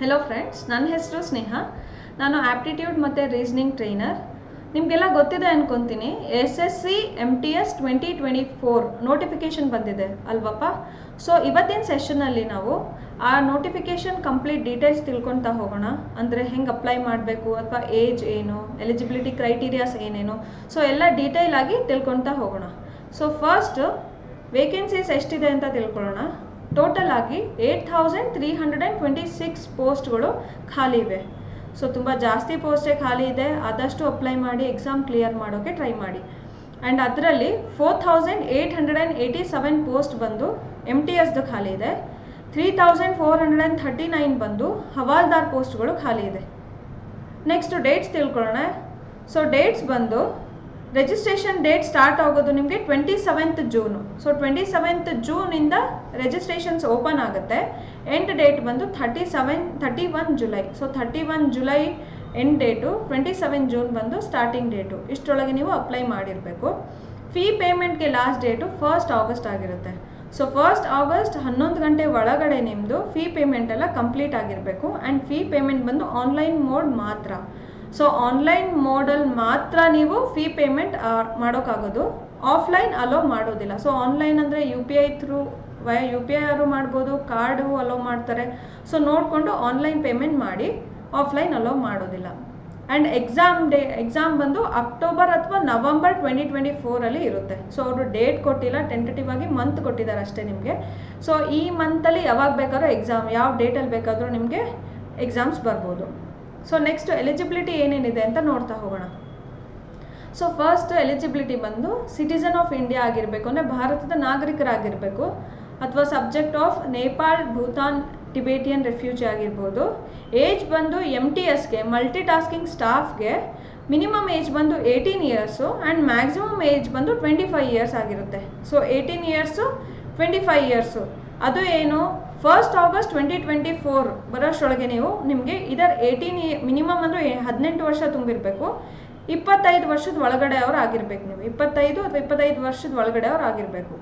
Hello friends ನನ್ನ ಹೆಸರು ಸ್ನೇಹ. ನಾನು ಆ್ಯಪ್ಟಿಟ್ಯೂಡ್ ಮತ್ತು ರೀಸ್ನಿಂಗ್ ಟ್ರೈನರ್ ನಿಮಗೆಲ್ಲ ಗೊತ್ತಿದೆ ಅನ್ಕೊತೀನಿ S S C M T S twenty twenty four notification ಬಂದಿದೆ ಅಲ್ವಪ್ಪ? ಸೊ ಇವತ್ತಿನ ಸೆಷನಲ್ಲಿ ನಾವು ಆ ನೋಟಿಫಿಕೇಷನ್ ಕಂಪ್ಲೀಟ್ ಡೀಟೇಲ್ಸ್ ತಿಳ್ಕೊತಾ ಹೋಗೋಣ. ಅಂದರೆ ಹೆಂಗೆ ಅಪ್ಲೈ ಮಾಡಬೇಕು ಅಥವಾ ಏಜ್ ಏನು ಎಲಿಜಿಬಿಲಿಟಿ ಕ್ರೈಟೀರಿಯಾಸ್ ಏನೇನು. ಸೊ ಎಲ್ಲ ಡೀಟೇಲ್ ಆಗಿ ತಿಳ್ಕೊತಾ ಹೋಗೋಣ. ಸೊ ಫಸ್ಟ್ ವೇಕೆನ್ಸೀಸ್ ಎಷ್ಟಿದೆ ಅಂತ ತಿಳ್ಕೊಳ್ಳೋಣ. ಟೋಟಲ್ ಆಗಿ eight thousand three hundred and twenty six ಪೋಸ್ಟ್ಗಳು ಖಾಲಿ ಇವೆ. ಸೊ ತುಂಬ ಜಾಸ್ತಿ ಪೋಸ್ಟೇ ಖಾಲಿ ಇದೆ. ಆದಷ್ಟು ಅಪ್ಲೈ ಮಾಡಿ ಎಕ್ಸಾಮ್ ಕ್ಲಿಯರ್ ಮಾಡೋಕ್ಕೆ ಟ್ರೈ ಮಾಡಿ. ಆ್ಯಂಡ್ ಅದರಲ್ಲಿ four thousand eight hundred and eighty seven post ಬಂದು ಎಂ ಟಿ ಎಸ್ದು ಖಾಲಿ ಇದೆ. Three thousand four hundred and thirty nine ಬಂದು ಹವಾಲ್ದಾರ್ ಪೋಸ್ಟ್ಗಳು ಖಾಲಿ ಇದೆ. ನೆಕ್ಸ್ಟ್ ಡೇಟ್ಸ್ ತಿಳ್ಕೊಳ್ಳೋಣ. ಸೊ ಡೇಟ್ಸ್ ಬಂದು ರಿಜಿಸ್ಟ್ರೇಷನ್ ಡೇಟ್ ಸ್ಟಾರ್ಟ್ ಆಗೋದು ನಿಮಗೆ twenty seventh June so twenty seventh ಜೂನಿಂದ registrations open ಆಗುತ್ತೆ. ಎಂಡ್ ಡೇಟ್ ಬಂದು thirty seven thirty one July so thirty one July end date twenty seven June ಬಂದು starting date ಇಷ್ಟರೊಳಗೆ ನೀವು apply ಮಾಡಿರಬೇಕು. Fee ಪೇಮೆಂಟ್ಗೆ last date first August ಆಗಿರುತ್ತೆ. So first August ಹನ್ನೊಂದು ಗಂಟೆ ಒಳಗಡೆ ನಿಮ್ಮದು ಫೀ ಪೇಮೆಂಟ್ ಎಲ್ಲ ಕಂಪ್ಲೀಟ್ ಆಗಿರಬೇಕು. ಆ್ಯಂಡ್ ಫೀ ಪೇಮೆಂಟ್ ಬಂದು ಆನ್ಲೈನ್ ಮೋಡ್ ಮಾತ್ರ. ಸೊ ಆನ್ಲೈನ್ ಮೋಡಲ್ ಮಾತ್ರ ನೀವು ಫೀ ಪೇಮೆಂಟ್ ಮಾಡೋಕ್ಕಾಗೋದು. ಆಫ್ಲೈನ್ ಅಲೋ ಮಾಡೋದಿಲ್ಲ. ಸೊ ಆನ್ಲೈನ್ ಅಂದರೆ U P I through via U P I ಆರು ಮಾಡ್ಬೋದು? ಕಾರ್ಡು ಅಲೋ ಮಾಡ್ತಾರೆ. ಸೊ ನೋಡಿಕೊಂಡು ಆನ್ಲೈನ್ ಪೇಮೆಂಟ್ ಮಾಡಿ ಆಫ್ಲೈನ್ ಅಲೋ ಮಾಡೋದಿಲ್ಲ. ಆ್ಯಂಡ್ ಎಕ್ಸಾಮ್ ಡೇ ಎಕ್ಸಾಮ್ ಬಂದು ಅಕ್ಟೋಬರ್ ಅಥವಾ ನವಂಬರ್ ಟ್ವೆಂಟಿ ಟ್ವೆಂಟಿ ಫೋರಲ್ಲಿ ಇರುತ್ತೆ. ಸೊ ಅವರು ಡೇಟ್ ಕೊಟ್ಟಿಲ್ಲ ಟೆಂಟೇಟಿವ್ ಆಗಿ ಮಂತ್ ಕೊಟ್ಟಿದ್ದಾರೆ ಅಷ್ಟೇ ನಿಮಗೆ. ಸೊ ಈ ಮಂತಲ್ಲಿ ಯಾವಾಗ ಬೇಕಾದ್ರೂ ಎಕ್ಸಾಮ್ ಯಾವ ಡೇಟಲ್ಲಿ ಬೇಕಾದರೂ ನಿಮಗೆ ಎಕ್ಸಾಮ್ಸ್ ಬರ್ಬೋದು. ಸೊ ನೆಕ್ಸ್ಟ್ ಎಲಿಜಿಬಿಲಿಟಿ ಏನೇನಿದೆ ಅಂತ ನೋಡ್ತಾ ಹೋಗೋಣ. ಸೊ ಫಸ್ಟ್ ಎಲಿಜಿಬಿಲಿಟಿ ಬಂದು ಸಿಟಿಸನ್ ಆಫ್ ಇಂಡಿಯಾ ಆಗಿರಬೇಕು, ಅಂದರೆ ಭಾರತದ ನಾಗರಿಕರಾಗಿರಬೇಕು, ಅಥವಾ subject of Nepal Bhutan Tibetan refugee ಆಗಿರ್ಬೋದು. ಏಜ್ ಬಂದು ಎಂ ಟಿ ಎಸ್ಗೆ ಮಲ್ಟಿ ಟಾಸ್ಕಿಂಗ್ ಸ್ಟಾಫ್ಗೆ ಮಿನಿಮಮ್ ಏಜ್ ಬಂದು eighteen years and maximum age ಬಂದು ಟ್ವೆಂಟಿ ಫೈವ್ ಇಯರ್ಸ್ ಆಗಿರುತ್ತೆ. So eighteen years twenty five years ಅದು ಏನು? First August twenty twenty four ಬರೋಷ್ಟೊಳಗೆ ನೀವು ನಿಮಗೆ ಇದರ ಏಯ್ಟೀನ್ ಮಿನಿಮಮ್ ಅಂದರೆ ಹದಿನೆಂಟು ವರ್ಷ ತುಂಬಿರಬೇಕು. ಇಪ್ಪತ್ತೈದು ವರ್ಷದ ಒಳಗಡೆ ಅವ್ರು ಆಗಿರ್ಬೇಕು ನೀವು. ಇಪ್ಪತ್ತೈದು ಅಥವಾ ಇಪ್ಪತ್ತೈದು ವರ್ಷದ ಒಳಗಡೆ ಅವ್ರು ಆಗಿರಬೇಕು.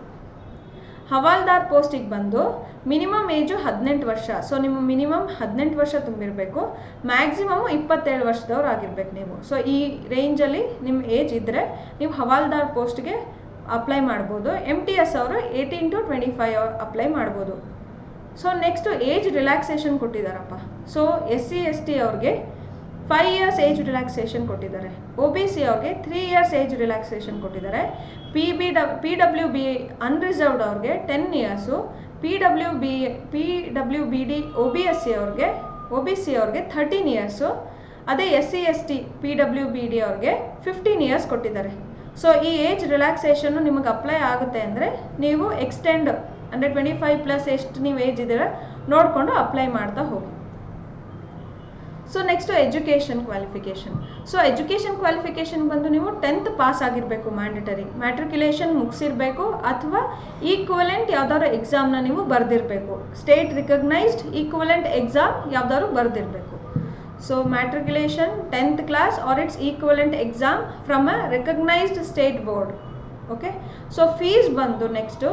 ಹವಾಲ್ದಾರ್ ಪೋಸ್ಟಿಗೆ ಬಂದು ಮಿನಿಮಮ್ ಏಜು ಹದಿನೆಂಟು ವರ್ಷ. ಸೊ ನಿಮ್ಮ ಮಿನಿಮಮ್ ಹದಿನೆಂಟು ವರ್ಷ ತುಂಬಿರಬೇಕು. ಮ್ಯಾಕ್ಸಿಮಮ್ ಇಪ್ಪತ್ತೇಳು ವರ್ಷದವ್ರು ಆಗಿರ್ಬೇಕು ನೀವು. ಸೊ ಈ ರೇಂಜಲ್ಲಿ ನಿಮ್ಮ ಏಜ್ ಇದ್ದರೆ ನೀವು ಹವಾಲ್ದಾರ್ ಪೋಸ್ಟ್ಗೆ ಅಪ್ಲೈ ಮಾಡ್ಬೋದು. ಎಂ ಟಿ ಎಸ್ ಅವರು eighteen to twenty five apply ಮಾಡ್ಬೋದು. So next age relaxation ಕೊಟ್ಟಿದ್ದಾರಪ್ಪ so S C S T ಅವ್ರಿಗೆ ಫೈವ್ ಇಯರ್ಸ್ ಏಜ್ ರಿಲ್ಯಾಕ್ಸೇಷನ್ ಕೊಟ್ಟಿದ್ದಾರೆ. ಒ ಬಿ ಸಿ ಅವ್ರಿಗೆ ತ್ರೀ ಇಯರ್ಸ್ ಏಜ್ ರಿಲ್ಯಾಕ್ಸೇಷನ್ ಕೊಟ್ಟಿದ್ದಾರೆ. P B D P W B unreserved ಅವ್ರಿಗೆ ten years P W B P W B D O B C C ಅವ್ರಿಗೆ O B C ಅವ್ರಿಗೆ thirteen years ಅದೇ S C S T P W B D ಅವ್ರಿಗೆ fifteen years ಕೊಟ್ಟಿದ್ದಾರೆ. So ಈ age relaxation ನಿಮಗೆ apply ಆಗುತ್ತೆ ಅಂದರೆ ನೀವು ಎಕ್ಸ್ಟೆಂಡ್ ಅಂದರೆ ಟ್ವೆಂಟಿ ಫೈವ್ ಪ್ಲಸ್ ಎಷ್ಟು ನೀವು ಏಜ್ ಇದ್ದೀರಾ ನೋಡಿಕೊಂಡು ಅಪ್ಲೈ ಮಾಡ್ತಾ ಹೋಗಿ. So next education qualification so education qualification ಬಂದು ನೀವು ಟೆಂತ್ ಪಾಸ್ ಆಗಿರಬೇಕು ಮ್ಯಾಂಡಟರಿ ಮ್ಯಾಟ್ರಿಕ್ಯುಲೇಷನ್ ಮುಗಿಸಿರ್ಬೇಕು ಅಥವಾ ಈಕ್ವಲೆಂಟ್ ಯಾವ್ದಾದ್ರು ಎಕ್ಸಾಮ್ನ ನೀವು ಬರೆದಿರಬೇಕು. ಸ್ಟೇಟ್ ರಿಕಗ್ನೈಸ್ಡ್ ಈಕ್ವಲೆಂಟ್ ಎಕ್ಸಾಮ್ ಯಾವ್ದಾದ್ರು ಬರೆದಿರಬೇಕು. So matriculation tenth class or it's equivalent exam from a recognised state board okay so fees ಬಂದು next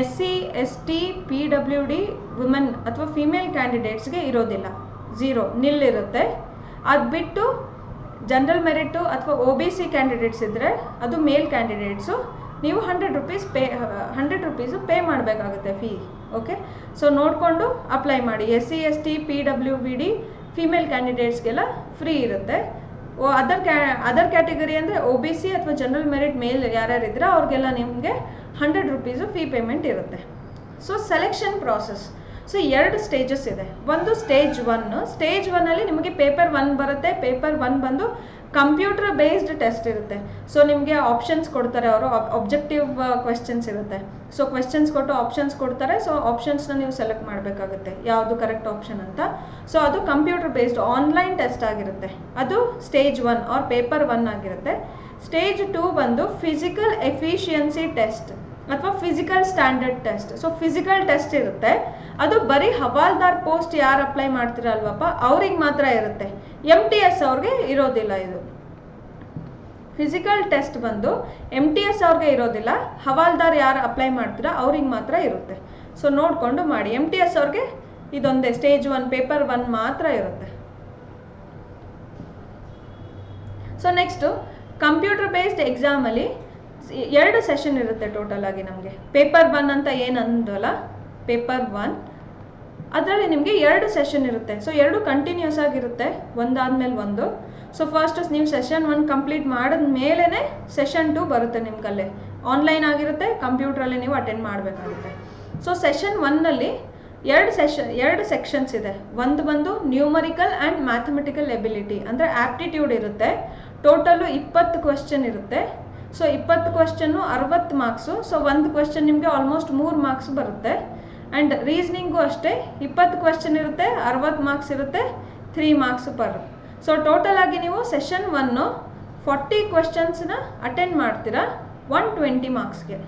S C S T P W D women ಅಥವಾ female ಕ್ಯಾಂಡಿಡೇಟ್ಸ್ಗೆ ಇರೋದಿಲ್ಲ. Zero ನಿಲ್ ಇರುತ್ತೆ ಅದು ಬಿಟ್ಟು general merit ಅಥವಾ ಒ B C candidates ಇದ್ದರೆ ಅದು ಮೇಲ್ ಕ್ಯಾಂಡಿಡೇಟ್ಸು ನೀವು hundred rupees pay hundred rupees pay ಮಾಡಬೇಕಾಗುತ್ತೆ ಫೀ ಓಕೆ ಸೊ ನೋಡಿಕೊಂಡು ಅಪ್ಲೈ ಮಾಡಿ. S C S T P W B D female ಕ್ಯಾಂಡಿಡೇಟ್ಸ್ಗೆಲ್ಲ free ಇರುತ್ತೆ. ಓ ಅದರ್ ಕ್ಯಾ ಅದರ್ ಕ್ಯಾಟಗರಿ ಅಂದರೆ ಒ ಬಿ ಸಿ ಅಥವಾ ಜನರಲ್ ಮೆರಿಟ್ ಮೇಲ್ ಯಾರ್ಯಾರು ಇದ್ರೆ ಅವ್ರಿಗೆಲ್ಲ ನಿಮಗೆ ಹಂಡ್ರೆಡ್ ರುಪೀಸು ಫೀ ಪೇಮೆಂಟ್ ಇರುತ್ತೆ. ಸೊ ಸೆಲೆಕ್ಷನ್ ಪ್ರಾಸೆಸ್ ಸೊ ಎರಡು ಸ್ಟೇಜಸ್ ಇದೆ. ಒಂದು ಸ್ಟೇಜ್ ಒನ್ ಸ್ಟೇಜ್ ಒನ್ನಲ್ಲಿ ನಿಮಗೆ ಪೇಪರ್ ಒನ್ ಬರುತ್ತೆ. ಪೇಪರ್ ಒನ್ ಬಂದು ಕಂಪ್ಯೂಟರ್ ಬೇಸ್ಡ್ ಟೆಸ್ಟ್ ಇರುತ್ತೆ. ಸೊ ನಿಮಗೆ ಆಪ್ಷನ್ಸ್ ಕೊಡ್ತಾರೆ ಅವರು. ಒಬ್ಜೆಕ್ಟಿವ್ ಕ್ವೆಶನ್ಸ್ ಇರುತ್ತೆ. ಸೊ ಕ್ವೆಶನ್ಸ್ ಕೊಟ್ಟು ಆಪ್ಷನ್ಸ್ ಕೊಡ್ತಾರೆ. ಸೊ ಆಪ್ಷನ್ಸ್ನ ನೀವು ಸೆಲೆಕ್ಟ್ ಮಾಡಬೇಕಾಗುತ್ತೆ. ಯಾವುದು ಕರೆಕ್ಟ್ ಆಪ್ಷನ್ ಅಂತ. ಸೊ ಅದು ಕಂಪ್ಯೂಟರ್ ಬೇಸ್ಡ್ ಆನ್ಲೈನ್ ಟೆಸ್ಟ್ ಆಗಿರುತ್ತೆ. ಅದು stage one or paper one ಆಗಿರುತ್ತೆ. ಸ್ಟೇಜ್ ಟೂ ಬಂದು ಫಿಸಿಕಲ್ ಎಫಿಷಿಯನ್ಸಿ ಟೆಸ್ಟ್ ಅಥವಾ physical standard test so physical test ಇರುತ್ತೆ. ಅದು ಬರೀ ಹವಾಲ್ದಾರ್ ಪೋಸ್ಟ್ ಯಾರು ಅಪ್ಲೈ ಮಾಡ್ತಿರಲ್ವಪ್ಪ? ಅವ್ರಿಗೆ ಮಾತ್ರ ಇರುತ್ತೆ. ಎಂ ಟಿ ಎಸ್ ಅವ್ರಿಗೆ ಇರೋದಿಲ್ಲ ಇದು. ಫಿಸಿಕಲ್ ಟೆಸ್ಟ್ ಬಂದು ಎಂ ಟಿ ಎಸ್ ಅವ್ರಿಗೆ ಇರೋದಿಲ್ಲ. ಹವಾಲ್ದಾರ್ ಯಾರು ಅಪ್ಲೈ ಮಾಡ್ತೀರಾ, ಅವ್ರಿಗೆ ಮಾತ್ರ ಇರುತ್ತೆ. ಸೊ ನೋಡಿಕೊಂಡು ಮಾಡಿ. ಎಂ ಟಿ ಎಸ್ ಅವ್ರಿಗೆ ಇದೊಂದೇ ಸ್ಟೇಜ್ ಒನ್ ಪೇಪರ್ ಒನ್ ಮಾತ್ರ ಇರುತ್ತೆ. ಸೊ ನೆಕ್ಸ್ಟು ಕಂಪ್ಯೂಟರ್ ಬೇಸ್ಡ್ ಎಕ್ಸಾಮಲ್ಲಿ ಎರಡು ಸೆಷನ್ ಇರುತ್ತೆ ಟೋಟಲ್ ಆಗಿ ನಮಗೆ. ಪೇಪರ್ ಒನ್ ಅಂತ ಏನು ಅಂದಲ್ಲ ಪೇಪರ್ ಒನ್ ಅದರಲ್ಲಿ ನಿಮಗೆ ಎರಡು ಸೆಷನ್ ಇರುತ್ತೆ. ಸೊ ಎರಡು ಕಂಟಿನ್ಯೂಸ್ ಆಗಿರುತ್ತೆ ಒಂದಾದ್ಮೇಲೆ ಒಂದು. ಸೊ ಫಸ್ಟ್ ನೀವು ಸೆಷನ್ ಒನ್ ಕಂಪ್ಲೀಟ್ ಮಾಡಿದ ಮೇಲೇ ಸೆಷನ್ ಟು ಬರುತ್ತೆ ನಿಮ್ಗಲ್ಲೇ. ಆನ್ಲೈನ್ ಆಗಿರುತ್ತೆ ಕಂಪ್ಯೂಟ್ರಲ್ಲಿ ನೀವು ಅಟೆಂಡ್ ಮಾಡಬೇಕಾಗುತ್ತೆ. ಸೊ ಸೆಷನ್ ಒನ್ನಲ್ಲಿ ಎರಡು ಸೆಷನ್ ಎರಡು ಸೆಕ್ಷನ್ಸ್ ಇದೆ. ಒಂದು ಬಂದು ನ್ಯೂಮರಿಕಲ್ ಆ್ಯಂಡ್ ಮ್ಯಾಥಮೆಟಿಕಲ್ ಎಬಿಲಿಟಿ ಅಂದರೆ ಆಪ್ಟಿಟ್ಯೂಡ್ ಇರುತ್ತೆ. ಟೋಟಲು ಇಪ್ಪತ್ತು ಕ್ವೆಶ್ಚನ್ ಇರುತ್ತೆ. ಸೊ ಇಪ್ಪತ್ತು ಕ್ವಶನ್ನು ಅರವತ್ತು ಮಾರ್ಕ್ಸು ಸೊ ಒಂದು ಕ್ವಶನ್ ನಿಮಗೆ ಆಲ್ಮೋಸ್ಟ್ ಮೂರು ಮಾರ್ಕ್ಸ್ ಬರುತ್ತೆ. ಆ್ಯಂಡ್ ರೀಸ್ನಿಂಗು ಅಷ್ಟೇ, ಇಪ್ಪತ್ತು ಕ್ವಶನ್ ಇರುತ್ತೆ, ಅರವತ್ತು ಮಾರ್ಕ್ಸ್ ಇರುತ್ತೆ three marks per so total ಆಗಿ ನೀವು ಸೆಷನ್ ಒನ್ನು ಫಾರ್ಟಿ ಕ್ವಶನ್ಸ್ನ ಅಟೆಂಡ್ ಮಾಡ್ತೀರಾ? ಒನ್ ಟ್ವೆಂಟಿ ಮಾರ್ಕ್ಸ್ಗೆ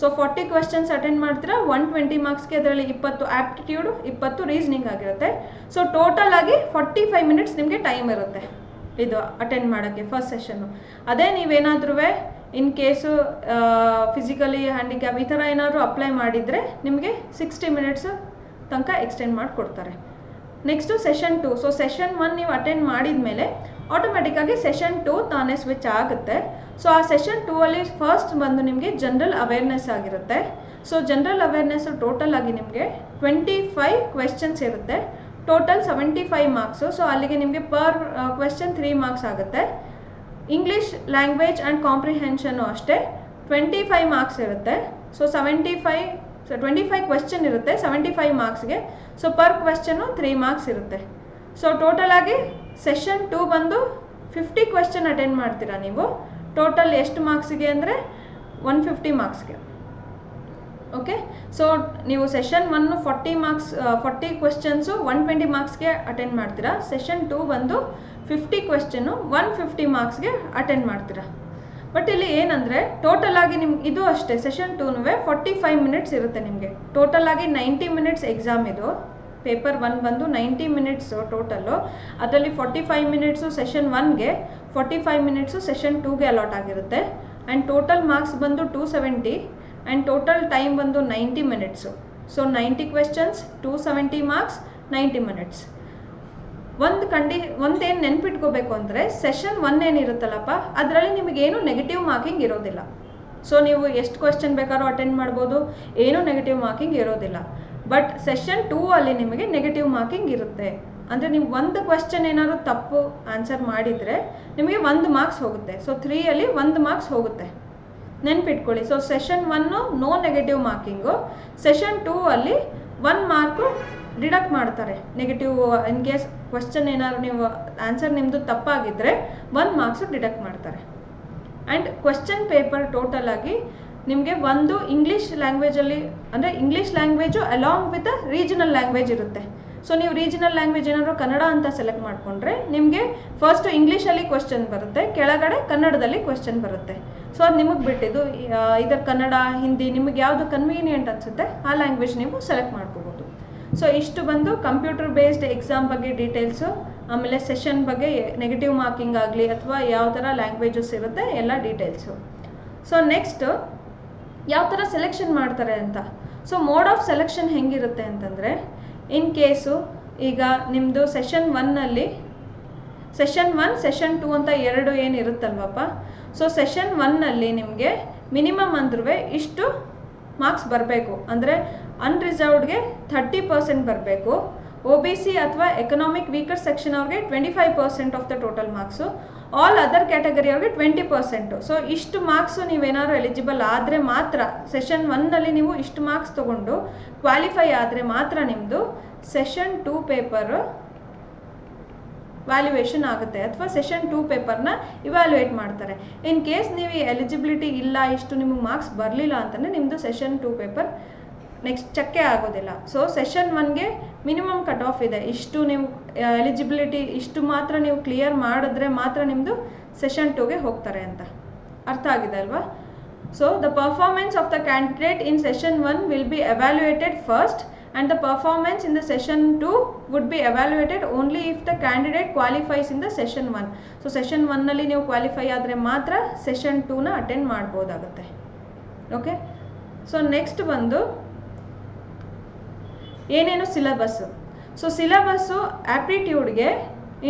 ಸೊ ಫಾರ್ಟಿ ಕ್ವಶನ್ಸ್ ಅಟೆಂಡ್ ಮಾಡ್ತೀರಾ? ಒನ್ ಟ್ವೆಂಟಿ ಮಾರ್ಕ್ಸ್ಗೆ ಅದರಲ್ಲಿ ಇಪ್ಪತ್ತು ಆಪ್ಟಿಟ್ಯೂಡ್ ಇಪ್ಪತ್ತು ರೀಸ್ನಿಂಗ್ ಆಗಿರುತ್ತೆ. ಸೊ ಟೋಟಲ್ ಆಗಿ ಫಾರ್ಟಿ ಫೈವ್ ಮಿನಿಟ್ಸ್ ನಿಮಗೆ ಟೈಮ್ ಇರುತ್ತೆ. ಇದು ಅಟೆಂಡ್ ಮಾಡೋಕ್ಕೆ ಫಸ್ಟ್ ಸೆಷನ್ನು ಅದೇ ನೀವೇನಾದ್ರೂ ಇನ್ ಕೇಸು ಫಿಸಿಕಲಿ ಹ್ಯಾಂಡಿಕ್ಯಾಪ್ ಈ ಥರ ಏನಾದರೂ ಅಪ್ಲೈ ಮಾಡಿದರೆ ನಿಮಗೆ ಸಿಕ್ಸ್ಟಿ ಮಿನಿಟ್ಸು ತನಕ ಎಕ್ಸ್ಟೆಂಡ್ ಮಾಡಿಕೊಡ್ತಾರೆ. Next session two so session one ನೀವು ಅಟೆಂಡ್ ಮಾಡಿದ ಮೇಲೆ ಆಟೋಮೆಟಿಕ್ಕಾಗಿ ಸೆಷನ್ ಟು ತಾನೇ ಸ್ವಿಚ್ ಆಗುತ್ತೆ. ಸೊ ಆ ಸೆಷನ್ ಟೂ ಅಲ್ಲಿ ಫಸ್ಟ್ ಬಂದು ನಿಮಗೆ ಜನರಲ್ ಅವೇರ್ನೆಸ್ ಆಗಿರುತ್ತೆ. ಸೊ ಜನರಲ್ ಅವೇರ್ನೆಸ್ ಟೋಟಲ್ ಆಗಿ ನಿಮಗೆ ಟ್ವೆಂಟಿ ಫೈವ್ ಕ್ವೆಶ್ಚನ್ಸ್ ಇರುತ್ತೆ. Total seventy five marks so ಅಲ್ಲಿಗೆ ನಿಮಗೆ ಪರ್ ಕ್ವೆಶ್ಚನ್ ತ್ರೀ ಮಾರ್ಕ್ಸ್ ಆಗುತ್ತೆ. ಇಂಗ್ಲೀಷ್ ಲ್ಯಾಂಗ್ವೇಜ್ ಆ್ಯಂಡ್ ಕಾಂಪ್ರಿಹೆನ್ಷನು ಅಷ್ಟೇ. ಟ್ವೆಂಟಿ ಫೈವ್ ಮಾರ್ಕ್ಸ್ ಇರುತ್ತೆ. So seventy five so twenty five question ಇರುತ್ತೆ seventy five ಮಾರ್ಕ್ಸ್ಗೆ so per question three marks ಇರುತ್ತೆ. So total ಆಗಿ session two ಬಂದು fifty question attend ಮಾಡ್ತೀರಾ ನೀವು? Total ಎಷ್ಟು ಮಾರ್ಕ್ಸ್ಗೆ ಅಂದರೆ ಒನ್ ಫಿಫ್ಟಿ ಮಾರ್ಕ್ಸ್ಗೆ ಓಕೆ ಸೊ ನೀವು session one forty marks forty questions one twenty ಮಾರ್ಕ್ಸ್ಗೆ attend ಮಾಡ್ತೀರಾ? ಸೆಷನ್ ಟೂ ಬಂದು ಫಿಫ್ಟಿ ಕ್ವೆಶ್ಚನ್ನು ಒನ್ ಫಿಫ್ಟಿ ಮಾರ್ಕ್ಸ್ಗೆ ಅಟೆಂಡ್ ಮಾಡ್ತೀರಾ? ಬಟ್ ಇಲ್ಲಿ ಏನಂದರೆ ಆಗಿ ನಿಮ್ಗೆ ಇದು ಅಷ್ಟೇ ಸೆಷನ್ ಟೂನುವೆ ಫಾರ್ಟಿ ಫೈವ್ ಮಿನಿಟ್ಸ್ ಇರುತ್ತೆ ನಿಮಗೆ. ಟೋಟಲ್ ಆಗಿ ನೈಂಟಿ ಮಿನಿಟ್ಸ್ ಎಕ್ಸಾಮ್ ಇದು. ಪೇಪರ್ ಒನ್ ಬಂದು ನೈಂಟಿ ಮಿನಿಟ್ಸು ಟೋಟಲ್ಲು ಅದರಲ್ಲಿ ಫಾರ್ಟಿ ಫೈವ್ ಮಿನಿಟ್ಸು ಸೆಷನ್ ಒನ್ಗೆ ಫಾರ್ಟಿ ಫೈವ್ ಮಿನಿಟ್ಸು ಸೆಷನ್ ಟೂಗೆ ಅಲಾಟ್ ಆಗಿರುತ್ತೆ. ಆ್ಯಂಡ್ ಟೋಟಲ್ ಮಾರ್ಕ್ಸ್ ಬಂದು two seventy and total time ಬಂದು ninety minutes so ninety questions two seventy marks ninety minutes ಒಂದು ಕಂಡಿ ಒಂದೇನು ನೆನ್ಪಿಟ್ಕೋಬೇಕು ಅಂದರೆ ಸೆಷನ್ ಒನ್ ಏನಿರುತ್ತಲ್ಲಪ್ಪ ಅದರಲ್ಲಿ ನಿಮಗೇನು ನೆಗೆಟಿವ್ ಮಾರ್ಕಿಂಗ್ ಇರೋದಿಲ್ಲ. ಸೊ ನೀವು ಎಷ್ಟು ಕ್ವೆಶನ್ ಬೇಕಾದ್ರೂ ಅಟೆಂಡ್ ಮಾಡ್ಬೋದು, ಏನೂ ನೆಗೆಟಿವ್ ಮಾರ್ಕಿಂಗ್ ಇರೋದಿಲ್ಲ. ಬಟ್ ಸೆಷನ್ ಟೂ ಅಲ್ಲಿ ನಿಮಗೆ ನೆಗೆಟಿವ್ ಮಾರ್ಕಿಂಗ್ ಇರುತ್ತೆ. ಅಂದರೆ ನೀವು ಒಂದು ಕ್ವೆಶನ್ ಏನಾದರೂ ತಪ್ಪು ಆನ್ಸರ್ ಮಾಡಿದರೆ ನಿಮಗೆ ಒಂದು ಮಾರ್ಕ್ಸ್ ಹೋಗುತ್ತೆ. ಸೊ ತ್ರೀಯಲ್ಲಿ ಒಂದು ಮಾರ್ಕ್ಸ್ ಹೋಗುತ್ತೆ. ನೆನ್ಪಿಟ್ಕೊಳ್ಳಿ. So session one no negative marking session two ಅಲ್ಲಿ ಒನ್ ಮಾರ್ಕು ಡಿಡಕ್ಟ್ ಮಾಡ್ತಾರೆ. ನೆಗೆಟಿವ್ ಇನ್ ಕೇಸ್ ಕ್ವಶನ್ ಏನಾದ್ರು ನೀವು ಆನ್ಸರ್ ನಿಮ್ಮದು ತಪ್ಪಾಗಿದ್ದರೆ ಒನ್ ಮಾರ್ಕ್ಸು ಡಿಡಕ್ಟ್ ಮಾಡ್ತಾರೆ. ಆ್ಯಂಡ್ ಕ್ವಶನ್ ಪೇಪರ್ ಟೋಟಲ್ ಆಗಿ ನಿಮಗೆ ಒಂದು ಇಂಗ್ಲೀಷ್ ಲ್ಯಾಂಗ್ವೇಜಲ್ಲಿ ಅಂದರೆ English language along with regional language ಇರುತ್ತೆ. ಸೊ ನೀವು ರೀಜನಲ್ ಲ್ಯಾಂಗ್ವೇಜ್ ಏನಾದರೂ ಕನ್ನಡ ಅಂತ ಸೆಲೆಕ್ಟ್ ಮಾಡಿಕೊಂಡ್ರೆ ನಿಮಗೆ ಫಸ್ಟ್ ಇಂಗ್ಲೀಷಲ್ಲಿ ಕ್ವಶನ್ ಬರುತ್ತೆ, ಕೆಳಗಡೆ ಕನ್ನಡದಲ್ಲಿ ಕ್ವಶನ್ ಬರುತ್ತೆ. ಸೊ ಅದು ನಿಮಗೆ ಬಿಟ್ಟಿದ್ದು ಇದರ ಕನ್ನಡ, ಹಿಂದಿ ನಿಮಗೆ ಯಾವುದು ಕನ್ವೀನಿಯೆಂಟ್ ಅನಿಸುತ್ತೆ, ಆ ಲ್ಯಾಂಗ್ವೇಜ್ ನೀವು ಸೆಲೆಕ್ಟ್ ಮಾಡ್ಕೋಬೋದು. ಸೊ ಇಷ್ಟು ಬಂದು ಕಂಪ್ಯೂಟರ್ ಬೇಸ್ಡ್ ಎಕ್ಸಾಮ್ ಬಗ್ಗೆ ಡೀಟೇಲ್ಸು ಆಮೇಲೆ ಸೆಷನ್ ಬಗ್ಗೆ ನೆಗೆಟಿವ್ ಮಾರ್ಕಿಂಗ್ ಆಗಲಿ ಅಥವಾ ಯಾವ ಥರ ಲ್ಯಾಂಗ್ವೇಜಸ್ ಇರುತ್ತೆ, ಎಲ್ಲ ಡೀಟೇಲ್ಸು ಸೊ ನೆಕ್ಸ್ಟ್ ಯಾವ ಥರ ಸೆಲೆಕ್ಷನ್ ಮಾಡ್ತಾರೆ ಅಂತ. ಸೊ ಮೋಡ್ ಆಫ್ ಸೆಲೆಕ್ಷನ್ ಹೆಂಗಿರುತ್ತೆ ಅಂತಂದರೆ ಇನ್ ಕೇಸು ಈಗ ನಿಮ್ಮದು ಸೆಷನ್ ಒನ್ನಲ್ಲಿ ಸೆಷನ್ ಒನ್ ಸೆಷನ್ ಟೂ ಅಂತ ಎರಡು ಏನು ಇರುತ್ತಲ್ವಪ್ಪ? ಸೊ ಸೆಷನ್ ಒನ್ನಲ್ಲಿ ನಿಮಗೆ ಮಿನಿಮಮ್ ಅಂದ್ರೂ ಇಷ್ಟು ಮಾರ್ಕ್ಸ್ ಬರಬೇಕು. ಅಂದರೆ ಅನ್ರಿಸರ್ವ್ಡ್ಗೆ ಥರ್ಟಿ ಪರ್ಸೆಂಟ್ ಬರಬೇಕು. ಒ ಬಿ ಸಿ ಅಥವಾ ಎಕನಾಮಿಕ್ ವೀಕರ್ ಸೆಕ್ಷನ್ ಅವ್ರಿಗೆ twenty five percent of the total marks all other category ಅವ್ರಿಗೆ ಟ್ವೆಂಟಿ ಪರ್ಸೆಂಟು ಸೊ ಇಷ್ಟು ಮಾರ್ಕ್ಸು ನೀವೇನಾದ್ರು ಎಲಿಜಿಬಲ್ ಆದರೆ ಮಾತ್ರ ಸೆಷನ್ ಒನ್ನಲ್ಲಿ ನೀವು ಇಷ್ಟು ಮಾರ್ಕ್ಸ್ ತೊಗೊಂಡು ಕ್ವಾಲಿಫೈ ಆದರೆ ಮಾತ್ರ ನಿಮ್ಮದು ಸೆಷನ್ ಟೂ ಪೇಪರು ವ್ಯಾಲ್ಯೂಯೇಷನ್ ಆಗುತ್ತೆ. ಅಥವಾ ಸೆಷನ್ ಟೂ ಪೇಪರ್ನ ಇವ್ಯಾಲ್ಯೂಯೇಟ್ ಮಾಡ್ತಾರೆ. ಇನ್ ಕೇಸ್ ನೀವು ಎಲಿಜಿಬಿಲಿಟಿ ಇಲ್ಲ, ಇಷ್ಟು ನಿಮಗೆ ಮಾರ್ಕ್ಸ್ ಬರಲಿಲ್ಲ ಅಂತಂದರೆ ನಿಮ್ಮದು ಸೆಷನ್ ಟೂ ಪೇಪರ್ ನೆಕ್ಸ್ಟ್ ಚಕ್ಕೆ ಆಗೋದಿಲ್ಲ. ಸೊ ಸೆಷನ್ ಒನ್ಗೆ ಮಿನಿಮಮ್ ಕಟ್ ಆಫ್ ಇದೆ. ಇಷ್ಟು ನಿಮ್ಮ ಎಲಿಜಿಬಿಲಿಟಿ ಇಷ್ಟು ಮಾತ್ರ ನೀವು ಕ್ಲಿಯರ್ ಮಾಡಿದ್ರೆ ಮಾತ್ರ ನಿಮ್ಮದು ಸೆಷನ್ ಟೂಗೆ ಹೋಗ್ತಾರೆ ಅಂತ. ಅರ್ಥ ಆಗಿದೆ ಅಲ್ವಾ? So the performance of the candidate in session one will be evaluated first and the performance in the session 2 would be evaluated only if the candidate qualifies in the session 1 so session 1 ನಲ್ಲಿ ನೀವು qualify ಆದರೆ ಮಾತ್ರ session ಟೂನ attend ಮಾಡ್ಬೋದಾಗುತ್ತೆ. Okay so next ಬಂದು ಏನೇನು syllabus so syllabus ಆ್ಯಪ್ಟಿಟ್ಯೂಡ್ಗೆ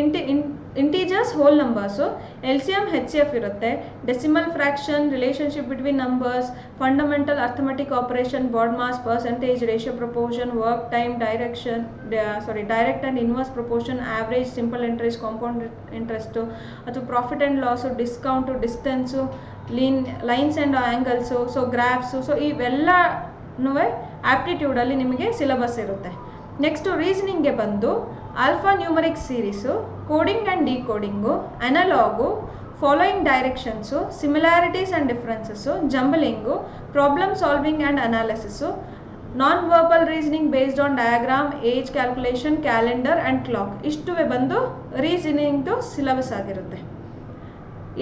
ಇಂಟಿ integers whole numbers L C M H C F ಇರುತ್ತೆ. Decimal fraction relationship between numbers fundamental arithmetic operation bodmas percentage ratio proportion work time direction sorry direct and inverse proportion average simple interest compound interest ಅಥವಾ profit and loss discount distance line lines and angles so graphs so ಇವೆಲ್ಲನೂ ಆ್ಯಪ್ಟಿಟ್ಯೂಡಲ್ಲಿ ನಿಮಗೆ syllabus ಇರುತ್ತೆ. Next ರೀಸನಿಂಗ್ಗೆ ಬಂದು alpha numeric series, coding and decoding, analogy, following directions, similarities and differences, jumbling, problem solving and analysis non verbal reasoning based on diagram, age calculation, calendar and clock ಇಷ್ಟುವೇ ಬಂದು ರೀಸನಿಂಗ್ದು syllabus ಆಗಿರುತ್ತೆ.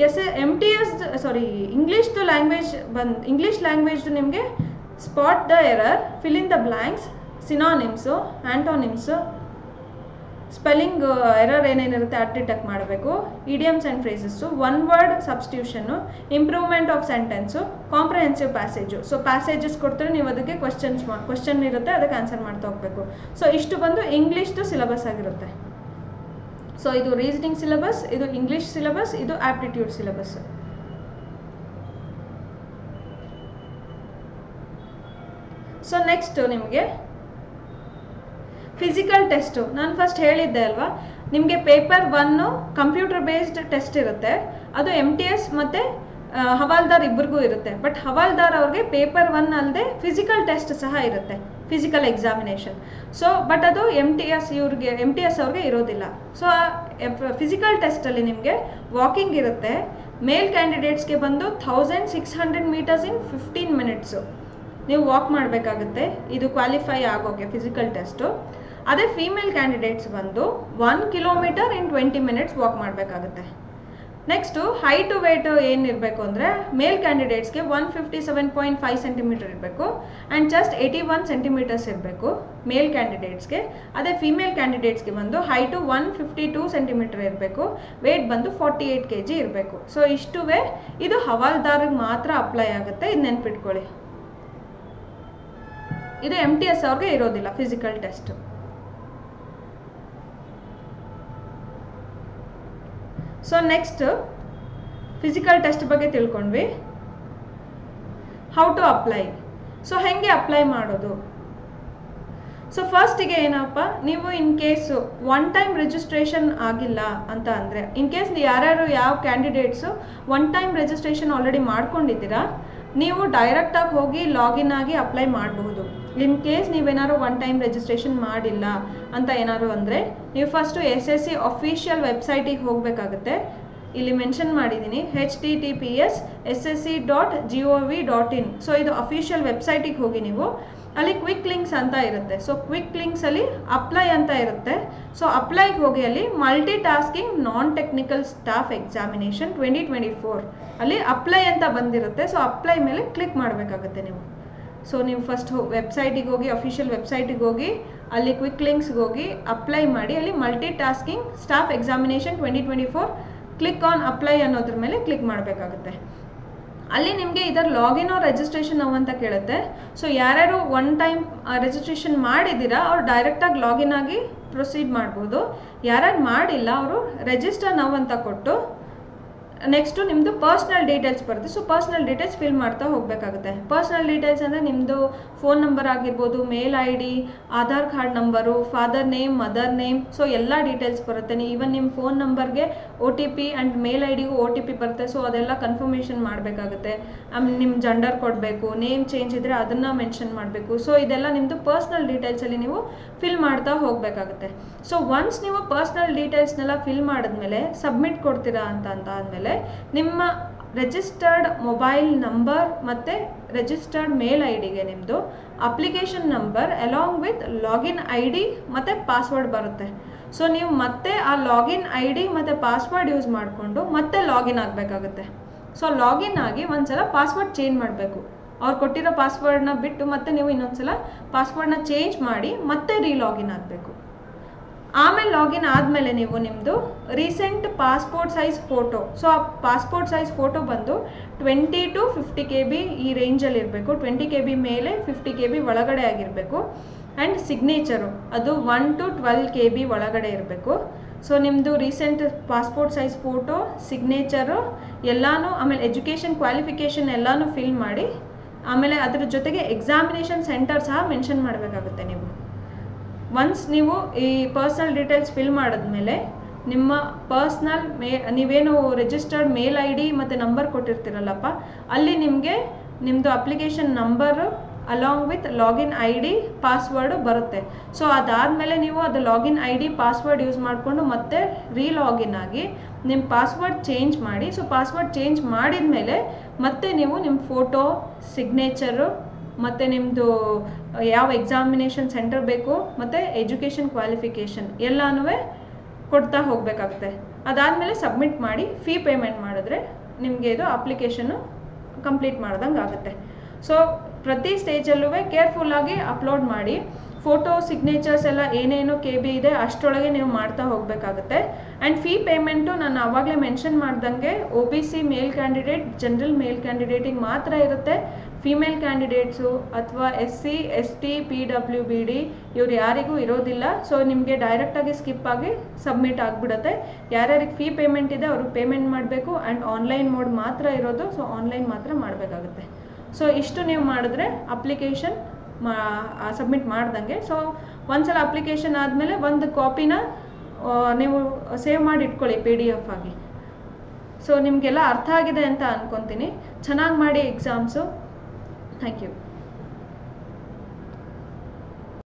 S M T S sorry ಇಂಗ್ಲೀಷ್ದು language ಬಂದು English ಲ್ಯಾಂಗ್ವೇಜ್ದು ನಿಮಗೆ spot the error fill in the blanks synonyms antonyms spelling error ಏನೇನಿರುತ್ತೆ at detect ಮಾಡಬೇಕು. Idioms and phrases one word substitution improvement of sentence comprehensive passage so passages ಕೊಡ್ತಾರೆ, ನೀವು ಅದಕ್ಕೆ questions question ಇರುತ್ತೆ, ಅದಕ್ಕೆ answer ಮಾಡ್ತಾ ಹೋಗಬೇಕು. ಸೊ ಇಷ್ಟು ಬಂದು ಇಂಗ್ಲೀಷ್ದು ಸಿಲೆಬಸ್ ಆಗಿರುತ್ತೆ. ಸೊ ಇದು ರೀಸನಿಂಗ್ ಸಿಲೆಬಸ್ ಇದು ಇಂಗ್ಲೀಷ್ ಸಿಲೆಬಸ್ ಇದು ಆ್ಯಪ್ಟಿಟ್ಯೂಡ್ ಸಿಲೆಬಸ್ ಸೊ ನೆಕ್ಸ್ಟು ನಿಮಗೆ ಫಿಸಿಕಲ್ ಟೆಸ್ಟು ನಾನು ಫಸ್ಟ್ ಹೇಳಿದ್ದೆ ಅಲ್ವಾ? ನಿಮಗೆ paper one computer based test ಇರುತ್ತೆ. ಅದು ಎಂ ಟಿ ಎಸ್ ಮತ್ತು ಹವಾಲ್ದಾರ್ ಇಬ್ಬರಿಗೂ ಇರುತ್ತೆ. ಬಟ್ ಹವಾಲ್ದಾರ್ ಅವ್ರಿಗೆ ಪೇಪರ್ ಒನ್ ಅಲ್ಲದೆ ಫಿಸಿಕಲ್ ಟೆಸ್ಟ್ ಸಹ ಇರುತ್ತೆ. ಫಿಸಿಕಲ್ ಎಕ್ಸಾಮಿನೇಷನ್ ಸೊ ಬಟ್ ಅದು ಎಂ ಟಿ ಎಸ್ ಇವ್ರಿಗೆ ಎಂ ಟಿ ಎಸ್ ಅವ್ರಿಗೆ ಇರೋದಿಲ್ಲ. ಸೊ ಫಿಸಿಕಲ್ ಟೆಸ್ಟಲ್ಲಿ ನಿಮಗೆ ವಾಕಿಂಗ್ ಇರುತ್ತೆ. ಮೇಲ್ ಕ್ಯಾಂಡಿಡೇಟ್ಸ್ಗೆ ಬಂದು thousand six hundred metres in fifteen minutes ನೀವು ವಾಕ್ ಮಾಡಬೇಕಾಗುತ್ತೆ. ಇದು ಕ್ವಾಲಿಫೈ ಆಗೋಕ್ಕೆ ಫಿಸಿಕಲ್ ಟೆಸ್ಟು ಅದೇ ಫೀಮೇಲ್ ಕ್ಯಾಂಡಿಡೇಟ್ಸ್ ಬಂದು one kilometre in twenty minutes walk ಮಾಡಬೇಕಾಗುತ್ತೆ. ನೆಕ್ಸ್ಟು ಹೈಟು ವೇಟ್ ಏನಿರಬೇಕು ಅಂದರೆ male ಕ್ಯಾಂಡಿಡೇಟ್ಸ್ಗೆ one fifty seven point five centimetre ಇರಬೇಕು and just eighty one centimetres ಇರಬೇಕು ಮೇಲ್ ಕ್ಯಾಂಡಿಡೇಟ್ಸ್ಗೆ ಅದೇ ಫೀಮೇಲ್ ಕ್ಯಾಂಡಿಡೇಟ್ಸ್ಗೆ ಬಂದು height one fifty two centimetre ಇರಬೇಕು ವೆಯ್ಟ್ ಬಂದು ಫಾರ್ಟಿ ಏಯ್ಟ್ ಕೆ ಜಿ ಇರಬೇಕು. ಸೊ ಇಷ್ಟುವೇ. ಇದು ಹವಾಲ್ದಾರಿಗೆ ಮಾತ್ರ ಅಪ್ಲೈ ಆಗುತ್ತೆ. ಇದು ನೆನ್ಪಿಟ್ಕೊಳ್ಳಿ. ಇದು ಎಂ ಟಿ ಎಸ್ ಅವ್ರಿಗೆ ಇರೋದಿಲ್ಲ physical test so next physical test ಬಗ್ಗೆ ತಿಳ್ಕೊಂಡ್ವಿ. ಹೌ ಟು ಅಪ್ಲೈ ಸೊ ಹೆಂಗೆ ಅಪ್ಲೈ ಮಾಡೋದು? ಸೊ ಫಸ್ಟಿಗೆ ಏನಪ್ಪ, ನೀವು in case one time registration ಆಗಿಲ್ಲ ಅಂತ ಅಂದರೆ ಇನ್ ಕೇಸ್ ಯಾರ್ಯಾರು ಯಾವ candidates one time registration already ಮಾಡ್ಕೊಂಡಿದ್ದೀರಾ, ನೀವು ಡೈರೆಕ್ಟಾಗಿ ಹೋಗಿ ಲಾಗಿನ್ ಆಗಿ ಅಪ್ಲೈ ಮಾಡಬಹುದು. ಇನ್ ಕೇಸ್ ನೀವೇನಾದ್ರು ಒನ್ ಟೈಮ್ ರಿಜಿಸ್ಟ್ರೇಷನ್ ಮಾಡಿಲ್ಲ ಅಂತ ಏನಾದ್ರು ಅಂದರೆ, ನೀವು first S S C official ವೆಬ್ಸೈಟಿಗೆ ಹೋಗಬೇಕಾಗುತ್ತೆ. ಇಲ್ಲಿ ಮೆನ್ಷನ್ ಮಾಡಿದ್ದೀನಿ H T T P S S S C dot G O V dot in so ಇದು ಅಫಿಷಿಯಲ್ ವೆಬ್ಸೈಟಿಗೆ ಹೋಗಿ ನೀವು. ಅಲ್ಲಿ ಕ್ವಿಕ್ ಲಿಂಕ್ಸ್ ಅಂತ ಇರುತ್ತೆ. ಸೊ ಕ್ವಿಕ್ ಲಿಂಕ್ಸಲ್ಲಿ ಅಪ್ಲೈ ಅಂತ ಇರುತ್ತೆ. ಸೊ ಅಪ್ಲೈಗೆ ಹೋಗಿ ಅಲ್ಲಿ multitasking non technical staff examination twenty twenty four ಅಲ್ಲಿ ಅಪ್ಲೈ ಅಂತ ಬಂದಿರುತ್ತೆ. ಸೊ ಅಪ್ಲೈ ಮೇಲೆ ಕ್ಲಿಕ್ ಮಾಡಬೇಕಾಗುತ್ತೆ ನೀವು. ಸೊ ನೀವು ಫಸ್ಟ್ ವೆಬ್ಸೈಟಿಗೆ ಹೋಗಿ ಅಫಿಷಿಯಲ್ ವೆಬ್ಸೈಟಿಗೆ ಹೋಗಿ, ಅಲ್ಲಿ ಕ್ವಿಕ್ ಲಿಂಕ್ಸ್ಗೆ ಹೋಗಿ ಅಪ್ಲೈ ಮಾಡಿ, ಅಲ್ಲಿ multitasking staff examination twenty twenty four click on apply ಅನ್ನೋದ್ರ ಮೇಲೆ ಕ್ಲಿಕ್ ಮಾಡಬೇಕಾಗುತ್ತೆ. ಅಲ್ಲಿ ನಿಮಗೆ ಇದರ ಲಾಗಿನ್ ಅವ್ರ ರಿಜಿಸ್ಟ್ರೇಷನ್ ನಾವು ಅಂತ ಕೇಳುತ್ತೆ. ಸೊ ಯಾರ್ಯಾರು ಒನ್ ಟೈಮ್ ರಿಜಿಸ್ಟ್ರೇಷನ್ ಮಾಡಿದ್ದೀರಾ, ಅವ್ರು ಡೈರೆಕ್ಟಾಗಿ ಲಾಗಿನ್ ಆಗಿ ಪ್ರೊಸೀಡ್ ಮಾಡ್ಬೋದು. ಯಾರ್ಯಾರು ಮಾಡಿಲ್ಲ, ಅವರು ರಿಜಿಸ್ಟರ್ ನಾವು ಅಂತ ಕೊಟ್ಟು ನೆಕ್ಸ್ಟು ನಿಮ್ಮದು ಪರ್ಸ್ನಲ್ ಡೀಟೇಲ್ಸ್ ಬರುತ್ತೆ. ಸೊ ಪರ್ಸ್ನಲ್ ಡೀಟೇಲ್ಸ್ ಫಿಲ್ ಮಾಡ್ತಾ ಹೋಗಬೇಕಾಗುತ್ತೆ. ಪರ್ಸ್ನಲ್ ಡೀಟೇಲ್ಸ್ ಅಂದರೆ ನಿಮ್ಮದು ಫೋನ್ ನಂಬರ್ ಆಗಿರ್ಬೋದು mail I D Aadhaar card number father name mother name so ಎಲ್ಲ ಡೀಟೇಲ್ಸ್ ಬರುತ್ತೆ. ಈವನ್ ನಿಮ್ಮ ಫೋನ್ ನಂಬರ್ಗೆ O T P and mail I ಡಿಗೂ O T P ಬರುತ್ತೆ. ಸೊ ಅದೆಲ್ಲ ಕನ್ಫರ್ಮೇಷನ್ ಮಾಡಬೇಕಾಗುತ್ತೆ. ಆಮೇಲೆ ನಿಮ್ಮ ಜಂಡರ್ ಕೊಡಬೇಕು ನೇಮ್ ಚೇಂಜ್ ಇದ್ದರೆ ಅದನ್ನು ಮೆನ್ಷನ್ ಮಾಡಬೇಕು. ಸೊ ಇದೆಲ್ಲ ನಿಮ್ಮದು ಪರ್ಸ್ನಲ್ ಡೀಟೇಲ್ಸಲ್ಲಿ ನೀವು ಫಿಲ್ ಮಾಡ್ತಾ ಹೋಗಬೇಕಾಗುತ್ತೆ. ಸೊ ಒನ್ಸ್ ನೀವು ಪರ್ಸ್ನಲ್ ಡೀಟೇಲ್ಸ್ನೆಲ್ಲ ಫಿಲ್ ಮಾಡಿದ್ಮೇಲೆ ಸಬ್ಮಿಟ್ ಕೊಡ್ತೀರಾ ಅಂತ ಅಂತ ಆದಮೇಲೆ ನಿಮ್ಮ ರಿಜಿಸ್ಟರ್ಡ್ ಮೊಬೈಲ್ ನಂಬರ್ ಮತ್ತು ರಿಜಿಸ್ಟರ್ಡ್ ಮೇಲ್ ಐ ಡಿಗೆ ನಿಮ್ಮದು application number along with login I D ಮತ್ತು ಪಾಸ್ವರ್ಡ್ ಬರುತ್ತೆ. ಸೊ ನೀವು ಮತ್ತೆ ಆ ಲಾಗಿನ್ ಐ ಡಿ ಮತ್ತು ಪಾಸ್ವರ್ಡ್ ಯೂಸ್ ಮಾಡಿಕೊಂಡು ಮತ್ತೆ ಲಾಗಿನ್ ಆಗಬೇಕಾಗುತ್ತೆ. ಸೊ ಲಾಗಿನ್ ಆಗಿ ಒಂದ್ಸಲ ಪಾಸ್ವರ್ಡ್ ಚೇಂಜ್ ಮಾಡಬೇಕು. ಅವ್ರು ಕೊಟ್ಟಿರೋ ಪಾಸ್ವರ್ಡ್ನ ಬಿಟ್ಟು ಮತ್ತೆ ನೀವು ಇನ್ನೊಂದ್ಸಲ ಪಾಸ್ವರ್ಡ್ನ ಚೇಂಜ್ ಮಾಡಿ ಮತ್ತೆ ರೀಲಾಗಿನ್ ಆಗಬೇಕು. ಆಮೇಲೆ ಲಾಗಿನ್ ಆದಮೇಲೆ ನೀವು ನಿಮ್ಮದು recent passport size photo. So ಆ ಪಾಸ್ಪೋರ್ಟ್ ಸೈಜ್ ಫೋಟೋ ಬಂದು twenty to fifty K B ಈ ರೇಂಜಲ್ಲಿ ಇರಬೇಕು. ಟ್ವೆಂಟಿ ಕೆ ಬಿ ಮೇಲೆ ಫಿಫ್ಟಿ ಕೆ ಬಿ ಒಳಗಡೆ ಆಗಿರಬೇಕು. ಆ್ಯಂಡ್ ಸಿಗ್ನೇಚರು, ಅದು one to twelve K B ಒಳಗಡೆ ಇರಬೇಕು. ಸೊ ನಿಮ್ಮದು recent passport size photo, signature, ಎಲ್ಲನೂ ಆಮೇಲೆ ಎಜುಕೇಷನ್ ಕ್ವಾಲಿಫಿಕೇಷನ್ ಎಲ್ಲನೂ ಫಿಲ್ ಮಾಡಿ, ಆಮೇಲೆ ಅದ್ರ ಜೊತೆಗೆ ಎಕ್ಸಾಮಿನೇಷನ್ ಸೆಂಟರ್ ಸಹ ಮೆನ್ಷನ್ ಮಾಡಬೇಕಾಗುತ್ತೆ ನೀವು. ಒನ್ಸ್ ನೀವು ಈ ಪರ್ಸ್ನಲ್ ಡೀಟೇಲ್ಸ್ ಫಿಲ್ ಮಾಡಿದ್ಮೇಲೆ ನಿಮ್ಮ ಪರ್ಸ್ನಲ್ ಮೇ, ನೀವೇನು ರಿಜಿಸ್ಟರ್ಡ್ ಮೇಲ್ ಐ ಡಿ ಮತ್ತು ನಂಬರ್ ಕೊಟ್ಟಿರ್ತೀರಲ್ಲಪ್ಪ, ಅಲ್ಲಿ ನಿಮಗೆ ನಿಮ್ಮದು application number along with login I D password ಬರುತ್ತೆ. ಸೊ ಅದಾದಮೇಲೆ ನೀವು ಅದು login I D password use ಮಾಡಿಕೊಂಡು ಮತ್ತೆ ರೀಲಾಗಿನ್ ಆಗಿ ನಿಮ್ಮ ಪಾಸ್ವರ್ಡ್ ಚೇಂಜ್ ಮಾಡಿ ಸೊ ಪಾಸ್ವರ್ಡ್ ಚೇಂಜ್ ಮಾಡಿದ ಮೇಲೆ ಮತ್ತೆ ನೀವು ನಿಮ್ಮ ಫೋಟೋ ಸಿಗ್ನೇಚರು ಮತ್ತು ನಿಮ್ಮದು ಯಾವ ಎಕ್ಸಾಮಿನೇಷನ್ ಸೆಂಟರ್ ಬೇಕು, ಮತ್ತು ಎಜುಕೇಷನ್ ಕ್ವಾಲಿಫಿಕೇಷನ್ ಎಲ್ಲನೂ ಕೊಡ್ತಾ ಹೋಗಬೇಕಾಗುತ್ತೆ. ಅದಾದಮೇಲೆ ಸಬ್ಮಿಟ್ ಮಾಡಿ ಫೀ ಪೇಮೆಂಟ್ ಮಾಡಿದ್ರೆ ನಿಮಗೆ ಇದು ಅಪ್ಲಿಕೇಶನ್ನು ಕಂಪ್ಲೀಟ್ ಮಾಡ್ದಂಗೆ ಆಗುತ್ತೆ. ಸೊ ಪ್ರತಿ ಸ್ಟೇಜಲ್ಲೂ ಕೇರ್ಫುಲ್ಲಾಗಿ ಅಪ್ಲೋಡ್ ಮಾಡಿ ಫೋಟೋ ಸಿಗ್ನೇಚರ್ಸ್ ಎಲ್ಲ ಏನೇನು ಕೆ ಬಿ ಇದೆ ಅಷ್ಟರೊಳಗೆ ನೀವು ಮಾಡ್ತಾ ಹೋಗಬೇಕಾಗುತ್ತೆ. ಆ್ಯಂಡ್ ಫೀ ಪೇಮೆಂಟು ನಾನು ಆವಾಗಲೇ ಮೆನ್ಷನ್ ಮಾಡ್ದಂಗೆ O B C male candidate general male ಕ್ಯಾಂಡಿಡೇಟಿಗೆ ಮಾತ್ರ ಇರುತ್ತೆ. ಫಿಮೇಲ್ ಕ್ಯಾಂಡಿಡೇಟ್ಸು ಅಥವಾ S C S T P W B D ಇವ್ರು ಯಾರಿಗೂ ಇರೋದಿಲ್ಲ. ಸೊ ನಿಮಗೆ ಡೈರೆಕ್ಟಾಗಿ ಸ್ಕಿಪ್ ಆಗಿ ಸಬ್ಮಿಟ್ ಆಗಿಬಿಡುತ್ತೆ. ಯಾರ್ಯಾರಿಗೆ ಫೀ ಪೇಮೆಂಟ್ ಇದೆ ಅವ್ರಿಗೆ ಪೇಮೆಂಟ್ ಮಾಡಬೇಕು ಆ್ಯಂಡ್ ಆನ್ಲೈನ್ ಮೋಡ್ ಮಾತ್ರ ಇರೋದು. ಸೊ ಆನ್ಲೈನ್ ಮಾತ್ರ ಮಾಡಬೇಕಾಗುತ್ತೆ. ಸೊ ಇಷ್ಟು ನೀವು ಮಾಡಿದ್ರೆ ಅಪ್ಲಿಕೇಶನ್ ಮಾ ಸಬ್ಮಿಟ್ ಮಾಡ್ದಂಗೆ. ಸೊ ಒಂದ್ಸಲ ಅಪ್ಲಿಕೇಶನ್ ಆದಮೇಲೆ ಒಂದು ಕಾಪಿನ ನೀವು ಸೇವ್ ಮಾಡಿ ಇಟ್ಕೊಳ್ಳಿ ಪಿ ಡಿ ಎಫ್ ಆಗಿ. ಸೊ ನಿಮಗೆಲ್ಲ ಅರ್ಥ ಆಗಿದೆ ಅಂತ ಅಂದ್ಕೊತೀನಿ ಚೆನ್ನಾಗಿ ಮಾಡಿ ಎಕ್ಸಾಮ್ಸು ಥ್ಯಾಂಕ್ ಯು